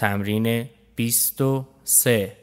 تمرین 23